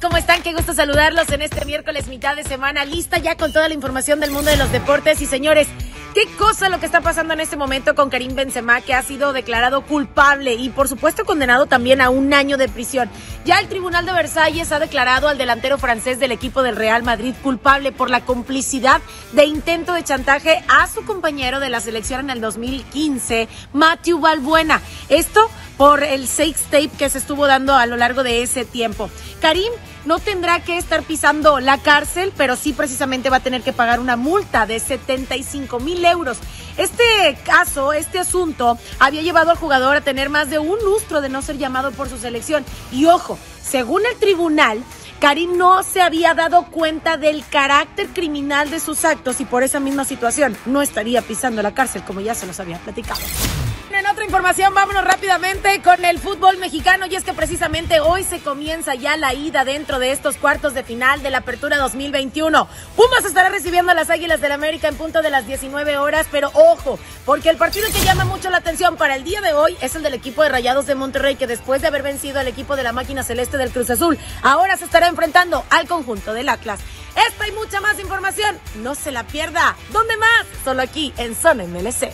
¿Cómo están? Qué gusto saludarlos en este miércoles mitad de semana. Lista ya con toda la información del mundo de los deportes. Y señores, qué cosa lo que está pasando en este momento con Karim Benzema, que ha sido declarado culpable y por supuesto condenado también a un año de prisión. Ya el Tribunal de Versalles ha declarado al delantero francés del equipo del Real Madrid culpable por la complicidad de intento de chantaje a su compañero de la selección en el 2015, Matthew Balbuena. Esto por el sex tape que se estuvo dando a lo largo de ese tiempo. Karim no tendrá que estar pisando la cárcel, pero sí precisamente va a tener que pagar una multa de 75 mil euros. Este caso, este asunto, había llevado al jugador a tener más de un lustro de no ser llamado por su selección. Y ojo, según el tribunal, Karim no se había dado cuenta del carácter criminal de sus actos y por esa misma situación no estaría pisando la cárcel, como ya se los había platicado. En otra información, vámonos rápidamente con el fútbol mexicano y es que precisamente hoy se comienza ya la ida dentro de estos cuartos de final de la Apertura 2021. Pumas estará recibiendo a las Águilas del América en punto de las 19 horas, pero ojo, porque el partido que llama mucho la atención para el día de hoy es el del equipo de Rayados de Monterrey que después de haber vencido al equipo de la máquina celeste del Cruz Azul, ahora se estará enfrentando al conjunto del Atlas. Esta y mucha más información, no se la pierda. ¿Dónde más? Solo aquí en Zona MLC.